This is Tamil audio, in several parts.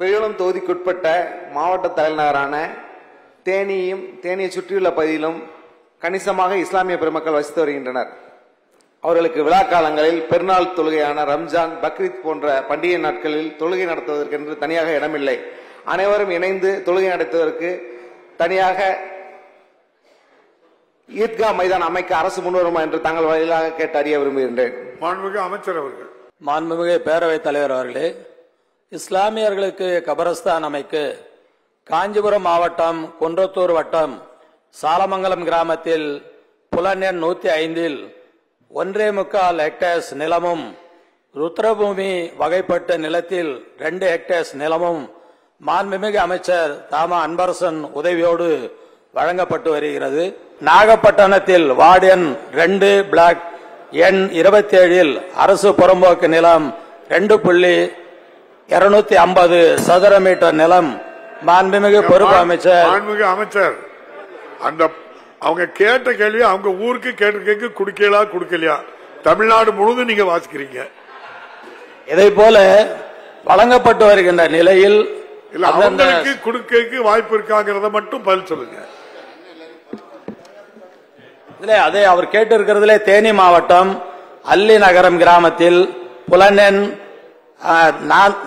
பெரியகுளம் தொகுதிக்குட்பட்ட மாவட்ட தலைநகரான தேனியும் தேனியை சுற்றியுள்ள பகுதியிலும் கணிசமாக இஸ்லாமிய பெருமக்கள் வசித்து வருகின்றனர். அவர்களுக்கு விழா காலங்களில் பெருநாள் தொழுகையான ரம்ஜான் பக்ரீத் போன்ற பண்டிகை நாட்களில் தொழுகை நடத்துவதற்கென்று தனியாக இடமில்லை. அனைவரும் இணைந்து தொழுகை நடத்துவதற்கு தனியாக ஈத்கா மைதானம் அமைக்க அரசு முன்வருமா என்று தங்கள் வழியிலாக கேட்டு அறிய விரும்புகின்றேன். மாண்புமிகு அமைச்சர் அவர்கள். மாண்புமிகு பேரவைத் தலைவர் அவர்களே இஸ்லாமியர்களுக்கு கபரஸ்தான் அமைக்க. காஞ்சிபுரம் மாவட்டம் குன்றத்தூர் வட்டம் சாலமங்கலம் கிராமத்தில் புலன் எண் நூத்தி ஐந்தில் ஒன்றே முக்கால் ஹெக்டேர்ஸ் நிலமும் ருத்ரபூமி வகைப்பட்ட நிலத்தில் ரெண்டு ஹெக்டேர்ஸ் நிலமும் மாண்புமிகு அமைச்சர் தாமா அன்பரசன் உதவியோடு வழங்கப்பட்டு வருகிறது. நாகப்பட்டினத்தில் வார்டு எண் ரெண்டு பிளாக் எண் இருபத்தி ஏழில் அரசு புறம்போக்கு நிலம் ரெண்டு புள்ளி இருநூத்தி ஐம்பது சதுர மீட்டர் நிலம் மாண்புமிகு பொறுப்பு அமைச்சர். மாண்புமிகு அமைச்சர் அந்த அவங்க கேட்ட கேள்வி அவங்க ஊருக்கு கேட்ட கேட்க குடுக்கலா குடுக்கலையா? தமிழ்நாடு முழுவதும் நீங்க வாசிக்கிறீங்க. இதை போல வழங்கப்பட்டு வருகின்ற நிலையில் அவங்களுக்கு குடுக்கக்கு வாய்ப்பு இருக்காங்கிறத மட்டும் பதில் சொல்லுங்க. அதே அவர் கேட்டிருக்கிறதுலே தேனி மாவட்டம் அல்லி நகரம் கிராமத்தில் நா-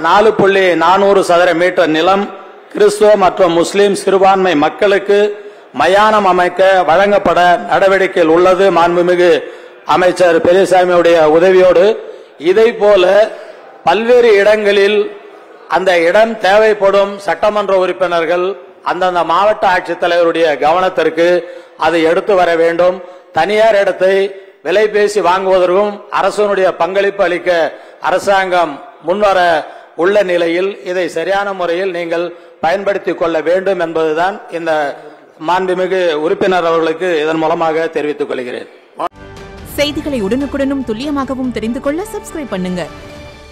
நாலு புள்ளி நானூறு சதுர மீட்டர் நிலம் கிறிஸ்துவ மற்றும் முஸ்லிம் சிறுபான்மை மக்களுக்கு மயானம் அமைக்க வழங்கப்பட நடவடிக்கையில் உள்ளது மாண்புமிகு அமைச்சர் பெரியசாமியுடைய உதவியோடு. இதை போல பல்வேறு இடங்களில் அந்த இடம் தேவைப்படும் சட்டமன்ற உறுப்பினர்கள் அந்தந்த மாவட்ட ஆட்சித்தலைவருடைய கவனத்திற்கு அதை எடுத்து வர வேண்டும். தனியார் இடத்தை விலை பேசி வாங்குவதற்கும் அரசனுடைய பங்களிப்பு அளிக்க அரசாங்கம் முன்வர உள்ள நிலையில் இதை சரியான முறையில் நீங்கள் பயன்படுத்திக் கொள்ள வேண்டும் என்பதுதான் இந்த மாண்புமிகு உறுப்பினர் அவர்களுக்கு இதன் மூலமாக தெரிவித்துக் கொள்கிறேன். செய்திகளை உடனுக்குடனும் துல்லியமாகவும் தெரிந்து கொள்ள சப்ஸ்கிரைப் பண்ணுங்க.